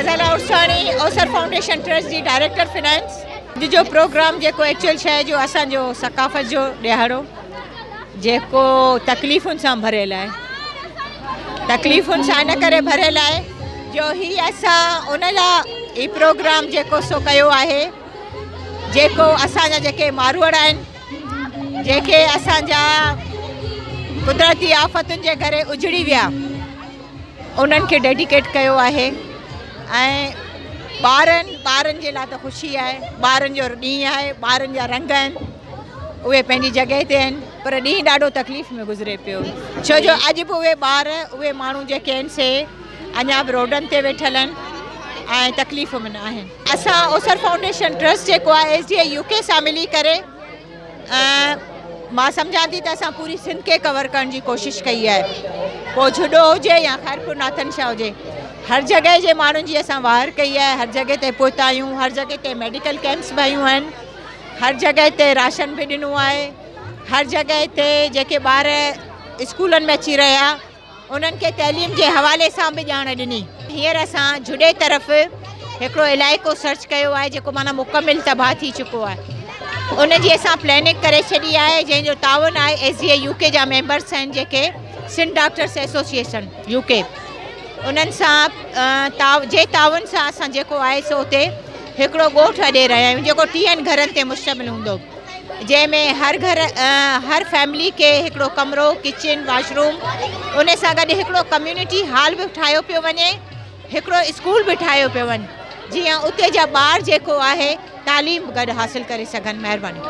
ग़ज़ल उर्सानी ओसर foundation trust जी, डायरेक्टर फिनेंस। जो प्रोग्राम जेको एक्चुअल शइ जो असांजो सकाफ़त जो ॾियारो जेको तकलीफ़ुनि सां भरियल आहे। तकलीफ़ुनि सां इन करे भरियल आहे, जो ही असां, उन ही प्रोग्राम जेको सो कयो आहे। जेको असांजा जेके असांजा कुदरती आफ़तुनि जे करे उजड़ी विया। उन्हनि डेडिकेट कयो आहे। ऐं ॿारनि ॿारनि जे लाइ त ख़ुशी आहे। ॿारनि जो ॾींहुं आहे, ॿारनि जा रंग आहिनि, उहे पंहिंजी पर ॾींहुं ॾाढो तकलीफ़ में गुज़रे पियो। छो जो अॼु बि उहे ॿार, उहे माण्हू जेके आहिनि से वेठल आहिनि ऐं तकलीफ़ में न आहिनि। ओसर फाउंडेशन ट्रस्ट जेको आहे एस डी ए यू के सां मिली करे सम्झां थी त असां पूरी सिंध खे कवर करण जी कोशिशि कई आहे। पोइ जुडो हुजे ख़ैरपुर नाथन शाह हुजे हर जॻह जे माण्हुनि जी असां वार कई आहे, हर जॻह ते पहुता आहियूं, हर जॻह ते मेडिकल कैंप्स बि आहिनि, हर जॻह ते राशन बि ॾिनो आहे, हर जॻह ते जेके ॿार स्कूलनि में अची रहिया, उन्हनि खे तइलीम जे हवाले सां बि ॼाण ॾिनी। हींअर असां जुॾे तरफ़ हिकिड़ो इलाइक़ो सर्च कयो आहे, जेको माना मुकमिल तबाह थी चुको आहे। उन जी प्लैनिंग करे छॾी आहे, जंहिंजो तावन आहे एस डी ए यू के जा मेंबर्स आहिनि, जेके Sindh doctors association U K उन्हनि सां ताव, जे तावन सां असां जेको आहे सो उते हिकिड़ो ॻोठु ॾेई रहिया मुश्तमिल हूंदो। जंहिंमें हर घर हर फैमिली खे हिकिड़ो कमिरो किचन वाशरूम उन सां गॾु हॉल बि ठाहियो वञे, हिकिड़ो स्कूल बि ठाहियो पियो वञे। जीअं उते जा ॿार जेको आहे, तालीम गॾु हासिलु करे सघनि, महिरबानी।